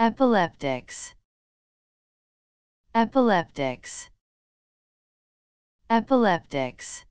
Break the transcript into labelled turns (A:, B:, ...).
A: epileptics. Epileptics. Epileptics.